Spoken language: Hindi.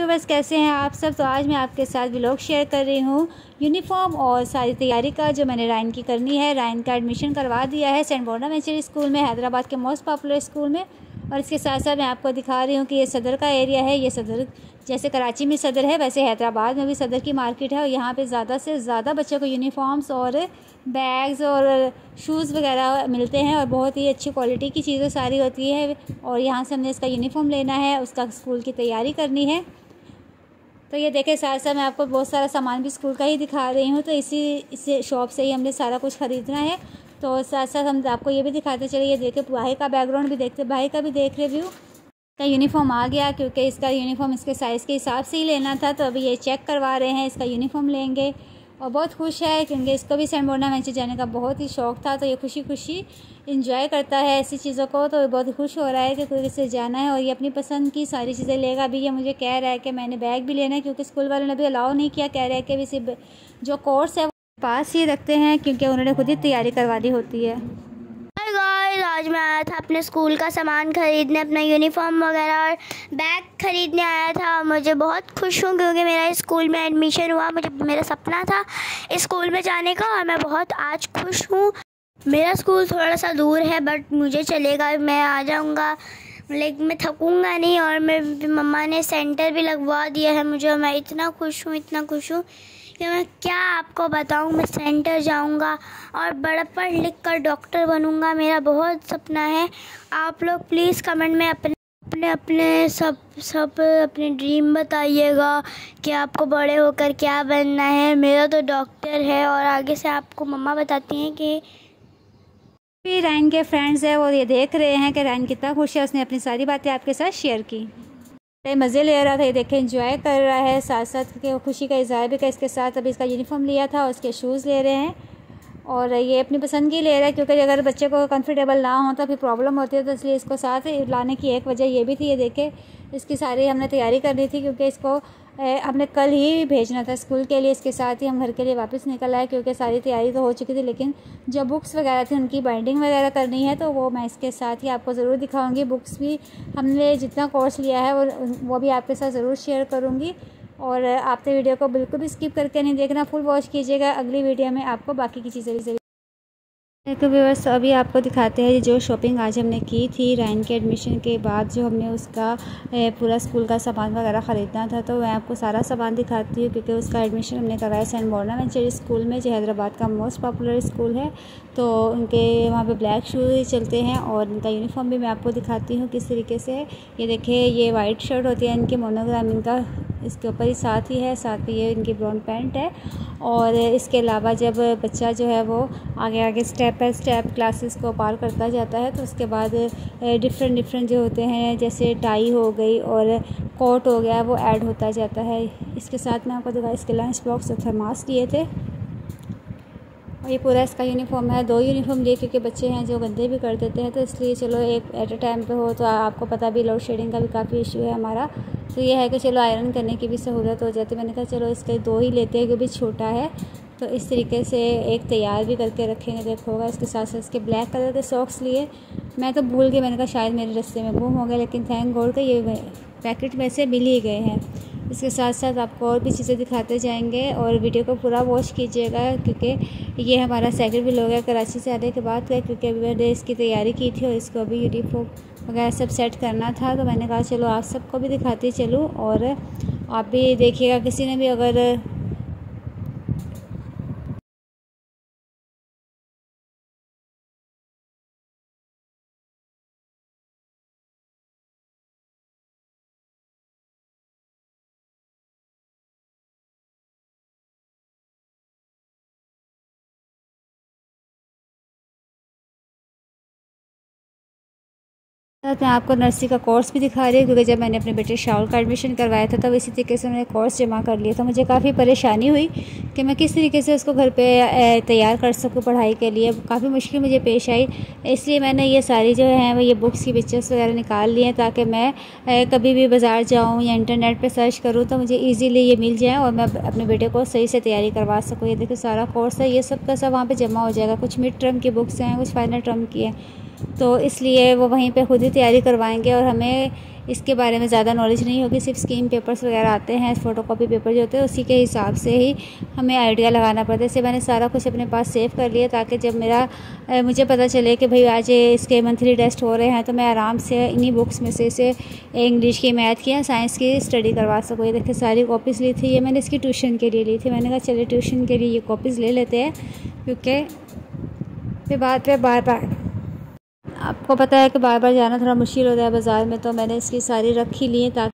व्यूवर्स कैसे हैं आप सब? तो आज मैं आपके साथ ब्लॉग शेयर कर रही हूँ। यूनिफॉर्म और सारी तैयारी का जो मैंने रायन की करनी है रायन का एडमिशन करवा दिया है सेंट बोनावेंचर स्कूल में, हैदराबाद के मोस्ट पॉपुलर स्कूल में। और इसके साथ साथ मैं आपको दिखा रही हूँ कि ये सदर का एरिया है। ये सदर जैसे कराची में सदर है, वैसे हैदराबाद में भी सदर की मार्केट है। और यहाँ पे ज़्यादा से ज़्यादा बच्चों को यूनिफॉर्म्स और बैग्स और शूज़ वगैरह मिलते हैं। और बहुत ही अच्छी क्वालिटी की चीज़ें सारी होती है। और यहाँ से हमने इसका यूनिफॉर्म लेना है, उसका स्कूल की तैयारी करनी है। तो ये देखें साथ साथ मैं आपको बहुत सारा सामान भी स्कूल का ही दिखा रही हूँ तो इसी, इस शॉप से ही हमने सारा कुछ ख़रीदना है। तो साथ साथ हम आपको ये भी दिखाते चले, ये देखे भाई का बैकग्राउंड भी देखते भाई का भी देख रहे रिव्यू का यूनिफॉर्म आ गया, क्योंकि इसका यूनिफॉर्म इसके साइज़ के हिसाब से ही लेना था तो अभी ये चेक करवा रहे हैं, इसका यूनिफॉर्म लेंगे। और बहुत खुश है क्योंकि इसको भी सेंट वेंचर जाने का बहुत ही शौक़ था तो ये खुशी खुशी इंजॉय करता है ऐसी चीज़ों को तो बहुत खुश हो रहा है कि कोई से जाना है और ये अपनी पसंद की सारी चीज़ें लेगा। अभी ये मुझे कह रहा है कि मैंने बैग भी लेना है क्योंकि स्कूल वालों ने अभी अलाउ नहीं किया, कह रहा है कि अभी जो कोर्स है वो पास ही रखते हैं क्योंकि उन्होंने खुद ही तैयारी करवा दी होती है। आज में आया था, अपने स्कूल का सामान ख़रीदने, अपना यूनिफॉर्म वगैरह और बैग ख़रीदने आया था। मुझे बहुत खुश हूँ क्योंकि मेरा स्कूल में एडमिशन हुआ। मुझे, मेरा सपना था स्कूल में जाने का और मैं बहुत आज खुश हूँ। मेरा स्कूल थोड़ा सा दूर है बट मुझे चलेगा। मैं आ जाऊँगा। लेकिन मैं थकूँगा नहीं और मेरे मम्मा ने सेंटर भी लगवा दिया है मुझे मैं इतना खुश हूँ, इतना खुश हूँ कि मैं क्या आपको बताऊँ, मैं सेंटर जाऊँगा और बड़ा पढ़ लिख कर डॉक्टर बनूँगा, मेरा बहुत सपना है। आप लोग प्लीज़ कमेंट में अपने अपने अपने सब सब अपने ड्रीम बताइएगा कि आपको बड़े होकर क्या बनना है। मेरा तो डॉक्टर है और आगे से आपको मम्मा बताती हैं कि रैन के फ्रेंड्स हैं, वो ये देख रहे हैं कि रैन कितना खुश है, उसने अपनी सारी बातें आपके साथ शेयर की। मज़े ले रहा था, ये देखें इंजॉय कर रहा है साथ साथ के खुशी का इजहार भी कर इसके साथ अभी इसका यूनिफॉर्म लिया था और उसके शूज़ ले रहे हैं। और ये अपनी पसंद की ले रहा है, क्योंकि अगर बच्चे को कंफर्टेबल ना हो तो फिर प्रॉब्लम होती है तो इसलिए इसको साथ लाने की एक वजह ये भी थी, ये देखे इसकी सारी हमने तैयारी करनी थी क्योंकि इसको हमने कल ही भेजना था स्कूल के लिए, इसके साथ ही हम घर के लिए वापस निकल आए क्योंकि सारी तैयारी तो हो चुकी थी, लेकिन जो बुक्स वगैरह थी, उनकी बाइंडिंग वगैरह करनी है तो वो मैं इसके साथ ही आपको ज़रूर दिखाऊँगी। बुक्स भी हमने जितना कोर्स लिया है, वो वो भी आपके साथ ज़रूर शेयर करूँगी। और आप तो वीडियो को बिल्कुल भी स्किप करके नहीं देखना फुल वॉच कीजिएगा। अगली वीडियो में आपको बाकी की चीज़ें भी तो व्यवर्स अभी आपको दिखाते हैं जो शॉपिंग आज हमने की थी रायन के एडमिशन के बाद जो हमने उसका पूरा स्कूल का सामान वगैरह ख़रीदना था तो मैं आपको सारा सामान दिखाती हूँ, क्योंकि उसका एडमिशन हमने करवाया सेंट बोर्नावेंचर स्कूल में, जो हैदराबाद का मोस्ट पॉपुलर स्कूल है। तो उनके वहाँ पे ब्लैक शूज़ चलते हैं और उनका यूनिफॉर्म भी मैं आपको दिखाती हूँ किस तरीके से ये देखिए, ये वाइट शर्ट होती है इनके मोनोग्राम इनका इसके ऊपर ही साथ ही है, साथ में ये इनकी ब्राउन पैंट है। और इसके अलावा जब बच्चा जो है वो आगे आगे स्टेप बाई स्टेप क्लासेस को पार करता जाता है तो उसके बाद डिफरेंट डिफरेंट जो होते हैं, जैसे टाई हो गई और कोट हो गया, वो ऐड होता जाता है। इसके साथ में आपको दिखा, इसके लंच बॉक्स और थर्मास दिए थे। और ये पूरा इसका यूनिफॉर्म है, दो यूनिफॉर्म लिए क्योंकि बच्चे हैं जो गंदे भी कर देते हैं तो इसलिए चलो एक एट अ टाइम पे हो तो आपको पता भी लोड शेडिंग का भी काफ़ी इशू है हमारा। तो ये है कि चलो आयरन करने की भी सहूलत हो जाती है। मैंने कहा चलो इसके दो ही लेते हैं, क्योंकि छोटा है तो इस तरीके से एक तैयार भी करके रखेंगे, देखो होगा इसके साथ साथ इसके ब्लैक कलर के सॉक्स लिए। मैं तो भूल गई, मैंने कहा शायद मेरे रस्ते में गुम हो गया, लेकिन थैंक गॉड का ये पैकेट वैसे मिल ही गए हैं। इसके साथ साथ आपको और भी चीज़ें दिखाते जाएँगे और वीडियो को पूरा वॉच कीजिएगा, क्योंकि ये हमारा सेकंड भी लोग है, कराची से आने के बाद का क्योंकि अभी मैंने इसकी तैयारी की थी और इसको अभी यूनिफॉर्म वगैरह सब सेट करना था तो मैंने कहा, चलो आप सबको भी दिखाती चलूँ और आप भी देखिएगा, किसी ने भी अगर साथ मैं आपको नर्सरी का कोर्स भी दिखा रही हूँ, क्योंकि जब मैंने अपने बेटे शाउल का एडमिशन करवाया था, तब इसी तरीके से मैंने कोर्स जमा कर लिया था। मुझे काफ़ी परेशानी हुई कि मैं किस तरीके से उसको घर पे तैयार कर सकूँ पढ़ाई के लिए। काफ़ी मुश्किल मुझे पेश आई। इसलिए मैंने ये सारी जो है, वो ये बुक्स की पिक्चर्स वगैरह निकाल ली हैं, ताकि मैं कभी भी बाज़ार जाऊँ या इंटरनेट पर सर्च करूँ तो मुझे ईज़ीली ये मिल जाए और मैं अपने बेटे को सही से तैयारी करवा सकूँ। ये देखिए सारा कोर्स है, ये सब का सब वहाँ पर जमा हो जाएगा। कुछ मिड टर्म की बुक्स हैं, कुछ फाइनल टर्म की हैं। तो इसलिए वो वहीं पे खुद ही तैयारी करवाएँगे और हमें इसके बारे में ज़्यादा नॉलेज नहीं होगी। सिर्फ़ स्कीम पेपर्स वगैरह आते हैं फ़ोटो कॉपी पेपर जो होते हैं, उसी के हिसाब से ही हमें आइडिया लगाना पड़ता है। इससे मैंने सारा कुछ अपने पास सेव कर लिया ताकि जब मेरा मुझे पता चले कि भाई आज इसके मंथली टेस्ट हो रहे हैं तो मैं आराम से इन्हीं बुक्स में से इसे इंग्लिश की मैथ की या साइंस की स्टडी करवा सकूँ। ये देखिए, सारी कॉपीज़ ली थी। ये मैंने इसकी ट्यूशन के लिए ली थी। मैंने कहा, चलिए ट्यूशन के लिए ये कॉपीज़ ले लेते हैं। क्योंकि, फिर बाद पे बार बार आपको पता है कि बार बार जाना थोड़ा मुश्किल होता है बाज़ार में तो मैंने इसकी सारी रखी ली है ताकि